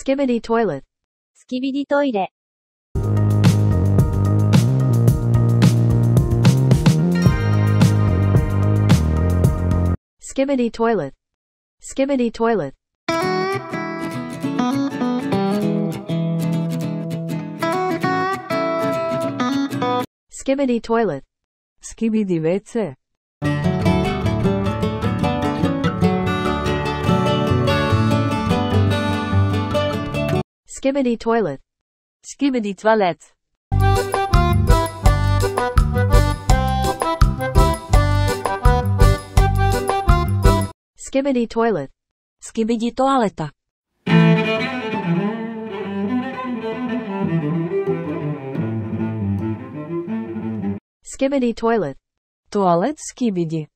Skibidi toilet. Skibidi toilet. Skibidi toilet. Skibidi toilet. Skibidi toilet. Skibidi WC. Skibidi toilet. Skibidi tuvalet. Skibidi toilet. Skibidi toaleta. Skibidi toilet. Туалет скибиди.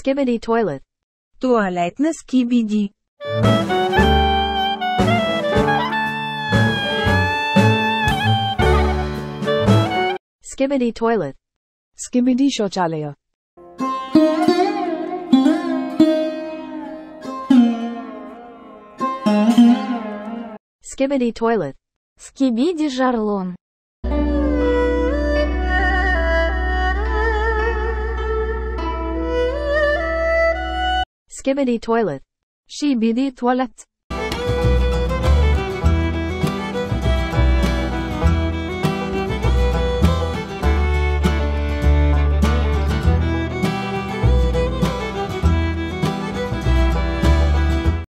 Skibidi toilet. Туалет на скибиди. Skibidi toilet. Skibidi shochalaya. Skibidi toilet. Skibidi жарлон. Skibidi toilet. Skibidi toalett.